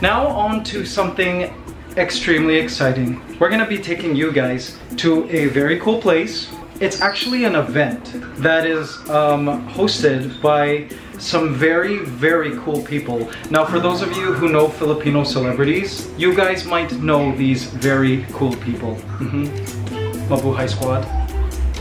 Now on to something extremely exciting. We're gonna be taking you guys to a very cool place. It's actually an event that is um, hosted by some very, very cool people. Now, for those of you who know Filipino celebrities, you guys might know these very cool people. Mm-hmm. Mabuhay Squad.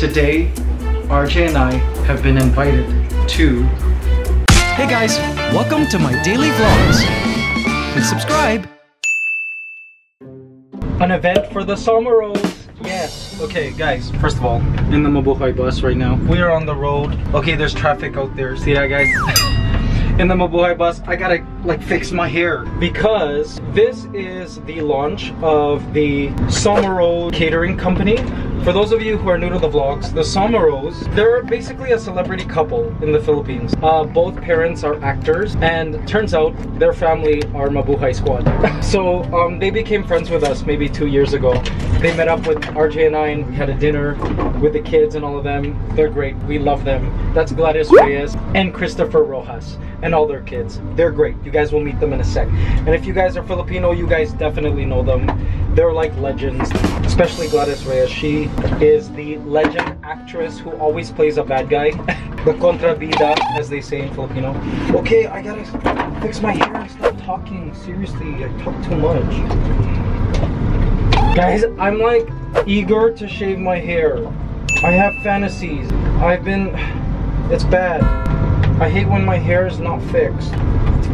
Today, RJ and I have been invited to... Hey guys, welcome to my daily vlogs. Please subscribe. An event for the Sommereuxs. Yes. Okay, guys. First of all, in the Mabuhay bus right now. We are on the road. Okay, there's traffic out there. See that, guys? in the Mabuhay bus, I gotta like fix my hair because this is the launch of the Sommereux Catering Company. For those of you who are new to the vlogs, the Sommereuxs, they're basically a celebrity couple in the Philippines. Uh, both parents are actors and turns out their family are Mabuhay Squad. so um, they became friends with us maybe two years ago. They met up with RJ and I and we had a dinner with the kids and all of them. They're great. We love them. That's Gladys Reyes and Christopher Roxas and all their kids. They're great. You guys will meet them in a sec. And if you guys are Filipino, you guys definitely know them. They're like legends, especially Gladys Reyes. She is the legend actress who always plays a bad guy. the contrabida, as they say in Filipino. Okay, I gotta fix my hair and stop talking. Seriously, I talk too much. Guys, I'm like eager to shave my hair. I have fantasies. I've been... It's bad. I hate when my hair is not fixed.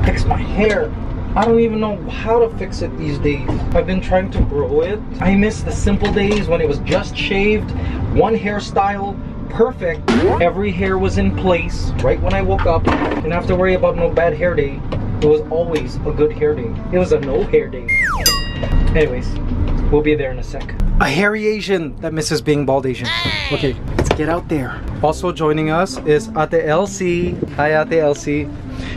Fix my hair. I don't even know how to fix it these days. I've been trying to grow it. I miss the simple days when it was just shaved, one hairstyle, perfect. Every hair was in place right when I woke up. Didn't have to worry about no bad hair day. It was always a good hair day. It was a no hair day. Anyways, we'll be there in a sec. A hairy Asian that misses being bald Asian. Okay, let's get out there. Also joining us is Ate Ellsie. Hi Ate Ellsie.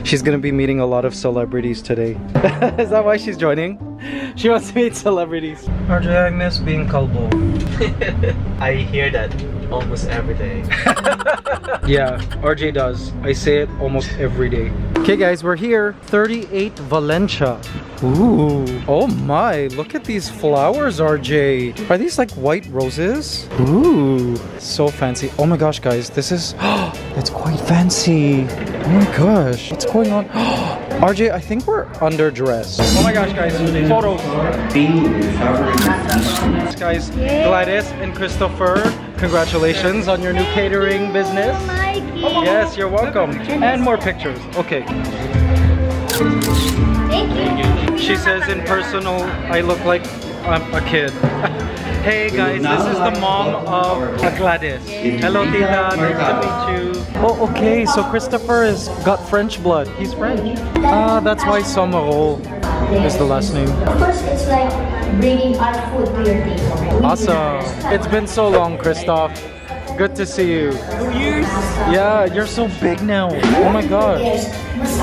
She's gonna be meeting a lot of celebrities today. is that why she's joining? She wants to meet celebrities. RJ, I miss being kalbo. I hear that almost every day. yeah, RJ does. I say it almost every day. Okay guys, we're here. 38 Valencia. Ooh. Oh my, look at these flowers, RJ. Are these like white roses? Ooh, so fancy. Oh my gosh, guys, this is, it's quite fancy. Oh my gosh, what's going on? RJ, I think we're underdressed. Oh my gosh, guys, photos. Guys, Gladys and Christopher, congratulations on your new catering business. Oh, yes, you're welcome. And more pictures. Okay. Thank you. She says in personal, oh, I look like I'm a kid. hey guys, this is the mom of Gladys. Hello Tita, nice to meet you. Oh, okay, so Christopher has got French blood. He's French. Ah, that's why Sommereux is the last name. Of course, it's like bringing our food to your table. Awesome. It's been so long, Christoph. Good to see you. Two years? Yeah, you're so big now. Oh my god.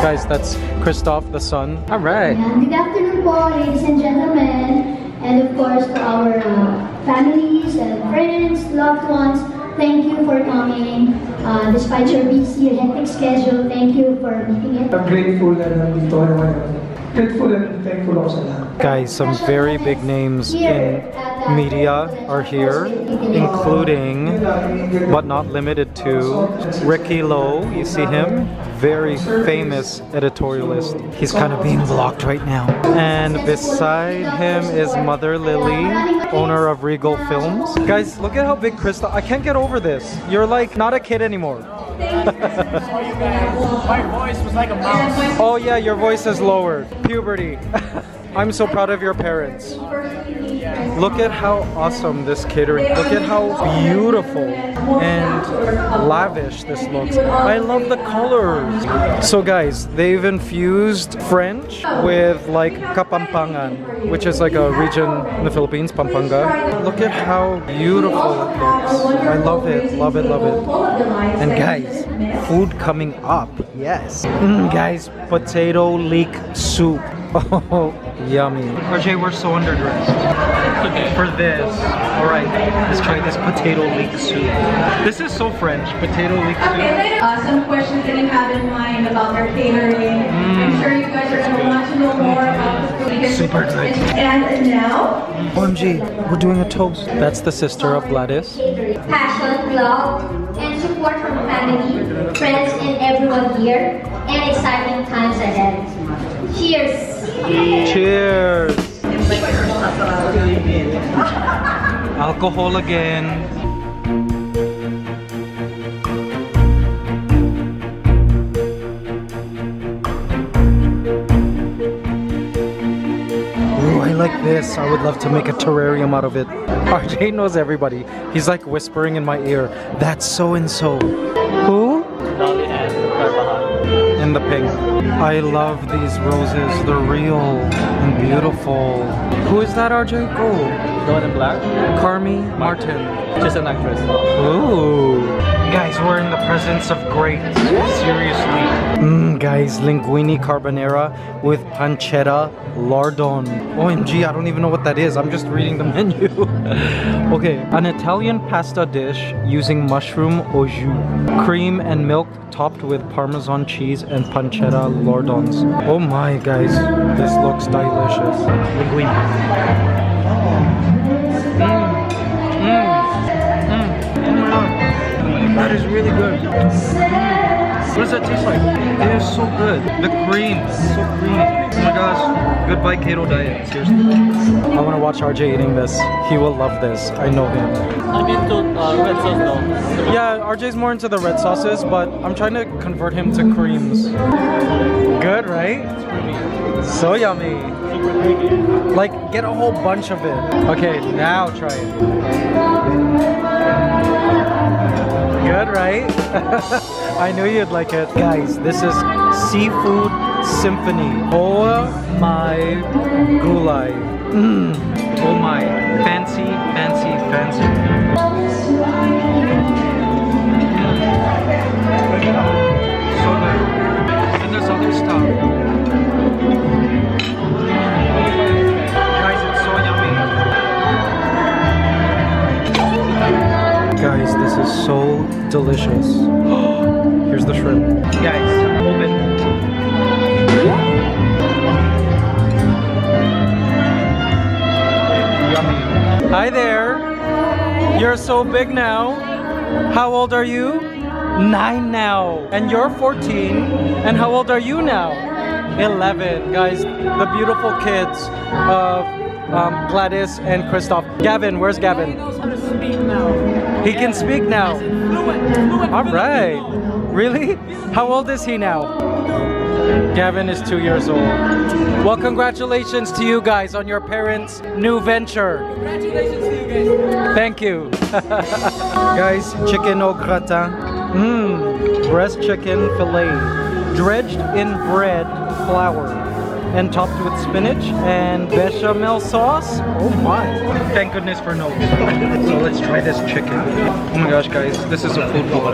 Guys, that's Christoph, the son. All right. Good afternoon po, ladies and gentlemen. And of course, to our uh, families and friends, loved ones, thank you for coming. Uh, despite your busy, hectic schedule, thank you for making it. I'm grateful na nandito kayo ngayon. Grateful and thankful ako sa lahat. Guys, some very big names in media are here, including, but not limited to, Ricky Lo. You see him? Very famous editorialist. He's kind of being blocked right now. And beside him is Mother Lily, owner of Regal Films. Guys, look at how big Krista. I can't get over this. You're like not a kid anymore. My voice was like a mouse. Oh yeah, your voice is lowered. Puberty. I'm so proud of your parents. Look at how awesome this catering. Look at how beautiful and lavish this looks. I love the colors. So guys, they've infused French with like Kapampangan, which is like a region in the Philippines, Pampanga. Look at how beautiful it looks. I love it, love it, love it. And guys, food coming up. Yes. Mm, guys, potato leek soup. Oh, yummy. RJ, we're so underdressed for this. All right, let's try this potato leek soup. This is so French, potato leek soup. Okay, Uh, some questions that you have in mind about their catering. I'm sure you guys are going to want to know more about the super excited. And now, OMG, we're doing a toast. That's the sister of Gladys. Passion, love, and support from family, friends, and everyone here, and exciting times ahead. Cheers! Cheers! Alcohol again. Ooh, I like this. I would love to make a terrarium out of it. RJ knows everybody. He's like whispering in my ear. That's so and so. Who? The pink. I love these roses. They're real and beautiful. Who is that, RJ? Oh, The one in black? Carmi Martin. Just an actress. Ooh. Guys, we're in the presence of great. Seriously. Mmm, guys, linguine carbonara with pancetta lardon. OMG, I don't even know what that is. I'm just reading the menu. okay, an Italian pasta dish using mushroom au jus, cream and milk topped with parmesan cheese and pancetta lardons. Oh my, guys, this looks delicious. Linguine. Oh. That is really good. What does that taste like? It is so good. The cream so creamy. Oh my gosh. Goodbye keto diet. Seriously. I want to watch RJ eating this. He will love this. I know him. I'm into uh, red sauce though. Yeah, RJ's more into the red sauces, but I'm trying to convert him to creams. Good, right? So yummy. Like, get a whole bunch of it. Okay, now try it. Good, right? I knew you'd like it. Guys, this is Seafood Symphony. Oh my gulai. Mm. Oh my. Fancy, fancy, fancy. And there's other stuff. Delicious. Here's the shrimp. Guys, open. Yummy. Hi there. You're so big now. How old are you? Nine now. And you're 14. And how old are you now? 11. Guys, the beautiful kids of um, Gladys and Christoph. Gavin, where's Gavin? He can speak now. All right. Really? How old is he now? Gavin is two years old. Well, congratulations to you guys on your parents' new venture. Congratulations to you guys. Thank you. guys, chicken au gratin. Mmm, breast chicken fillet. Dredged in bread flour and topped with spinach and bechamel sauce. Oh my. Thank goodness for no. so let's try this chicken. Oh my gosh, guys, this is a food bowl.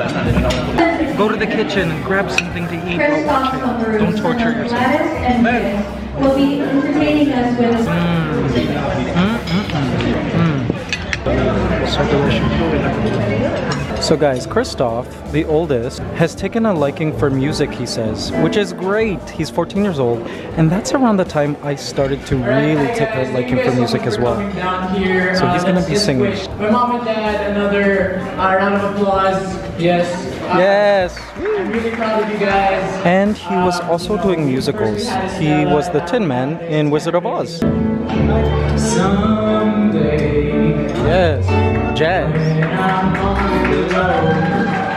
Go to the kitchen and grab something to eat while watching. Don't torture yourself. Gladys and Chris will be entertaining us with mm. Mm, mm, So. So guys, Christoph, the oldest, has taken a liking for music, he says, which is great. He's 14 years old, and that's around the time I started to really take a liking for music as well. So he's gonna be singing. My mom and dad, another uh, round of applause. Yes. Yes! I'm really proud of you guys. And he was also doing musicals. He was the Tin Man in Wizard of Oz. Yes, jazz.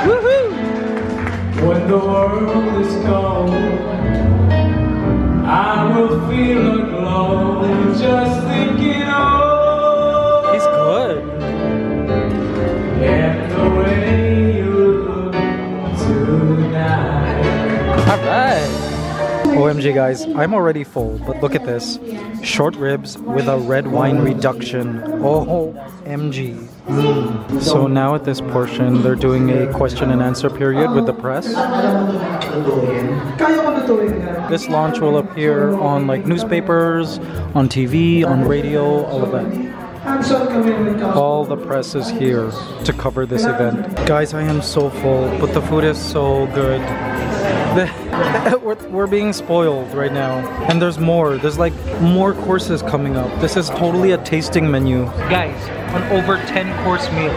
Woohoo! when the world is cold, I will feel a glow just thinking OMG guys, I'm already full, but look at this. Short ribs with a red wine reduction. Oh, MG. Mm. So now at this portion, they're doing a question and answer period with the press. This launch will appear on like newspapers, on TV, on radio, all of that. All the press is here to cover this event. Guys, I am so full, but the food is so good. we're, we're being spoiled right now. And there's more. There's like more courses coming up. This is totally a tasting menu. Guys, an over 10 course meal.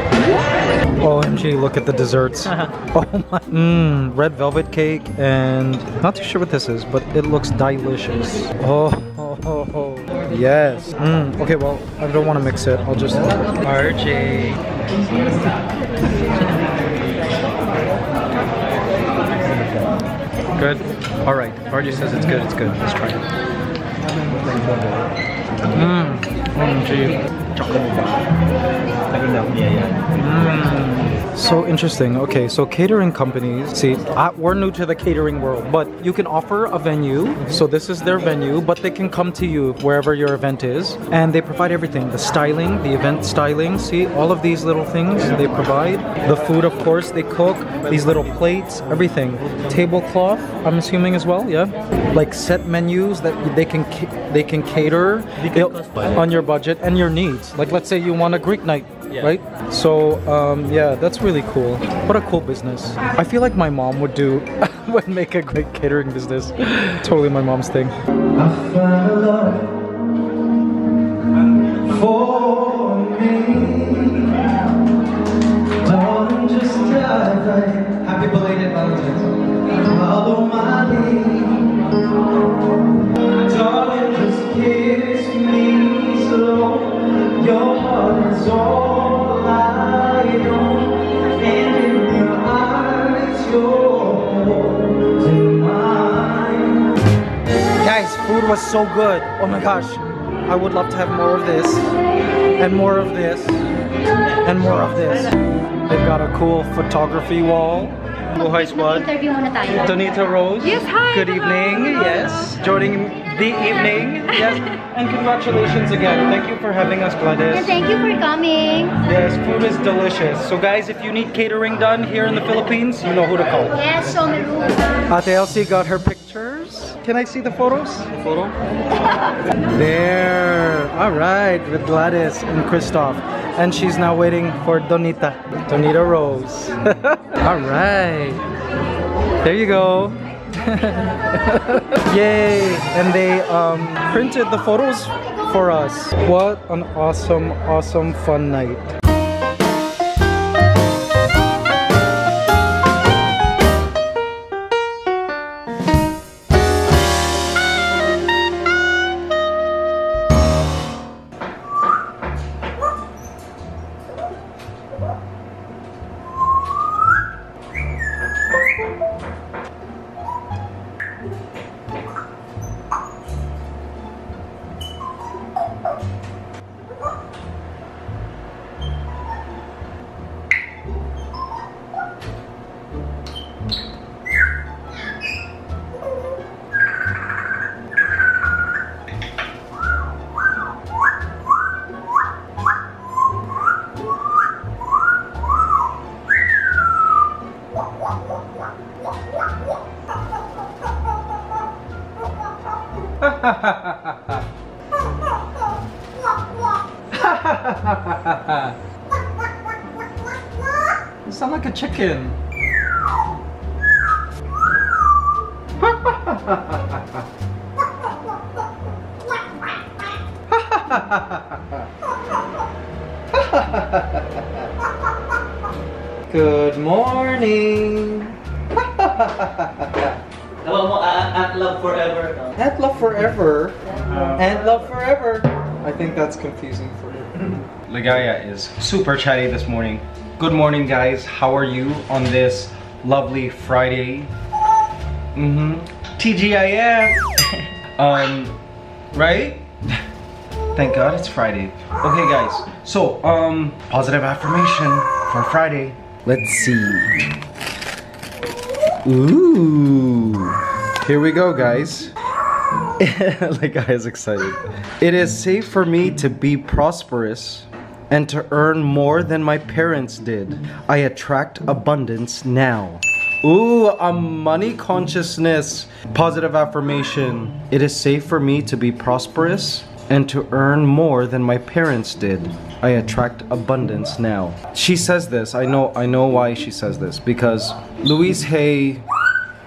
OMG, look at the desserts. oh my. Mmm, red velvet cake and not too sure what this is, but it looks delicious. Oh, oh, oh, oh. yes. Mm, okay, well, I don't want to mix it. I'll just. RJ. Good. All right. RJ says it's good. It's good. Let's try it. Mm, mmm. OMG. Mm. So interesting. Okay, so catering companies, see, I, we're new to the catering world, but you can offer a venue. So this is their venue, but they can come to you wherever your event is, and they provide everything: the styling, the event styling. See, all of these little things they provide. The food, of course, they cook. These little plates, everything. Tablecloth, I'm assuming as well. Yeah, like set menus that they can ca- they can cater on your budget and your needs. Like let's say you want a Greek night, right? So um, yeah, that's really cool. What a cool business. I feel like my mom would do would make a great catering business. totally my mom's thing. I found a love for me. Darling, just dive right. Happy belated Valentine's. Was so good. Oh my gosh. I would love to have more of this. And more of this. And more of this. They've got a cool photography wall. Buhay Squad. Interview. Donita Rose. Yes, hi, Good hello. evening. Yes. Joining the evening. Yes. And congratulations again. Thank you for having us, And Gladys. thank you for coming. Yes, food is delicious. So guys, if you need catering done here in the Philippines, you know who to call. Yes. Ate Ellsie got her pictures. Can I see the photos? The photo? there. All right, with Gladys and Christoph. And she's now waiting for Donita. Donita Rose. All right. There you go. Yay! And they um, printed the photos for us. What an awesome, awesome fun night. You sound like a chicken. Good morning. Hello mo, at, at love forever. And love forever. Uh, and love forever. I think that's confusing for you. Ligaya is super chatty this morning. Good morning, guys. How are you on this lovely Friday? Mm-hmm. TGIF. um, right? Thank God it's Friday. Okay, guys. So, um, positive affirmation for Friday. Let's see. Ooh. Here we go, guys. like I is excited. It is safe for me to be prosperous and to earn more than my parents did. I attract abundance now. Ooh, a money consciousness positive affirmation. It is safe for me to be prosperous and to earn more than my parents did. I attract abundance now. She says this. I know I know why she says this because Louise Hay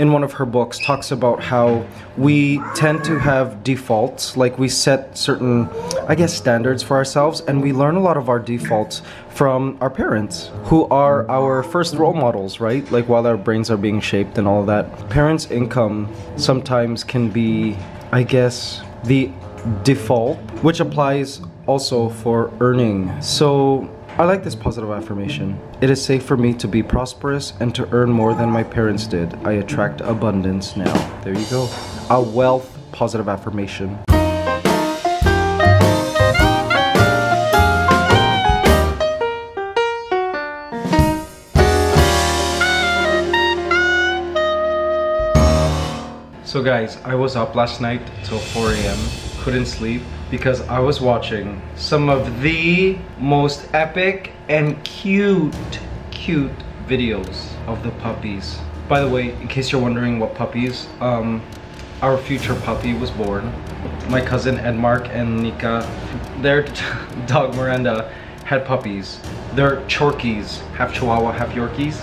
in one of her books talks about how we tend to have defaults, like we set certain, I guess, standards for ourselves, and we learn a lot of our defaults from our parents, who are our first role models, right? Like while our brains are being shaped and all that. Parents' income sometimes can be, I guess, the default, which applies also for earning. So I like this positive affirmation. It is safe for me to be prosperous and to earn more than my parents did. I attract abundance now. There you go. A wealth positive affirmation. So guys, I was up last night till 4 a.m. Couldn't sleep because I was watching some of the most epic and cute, cute videos of the puppies. By the way, in case you're wondering what puppies, um, our future puppy was born. My cousin Edmark and Nika, their dog Miranda had puppies. They're Chorkies, half Chihuahua, half Yorkies.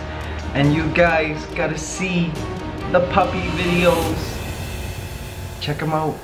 And you guys gotta see the puppy videos. Check them out.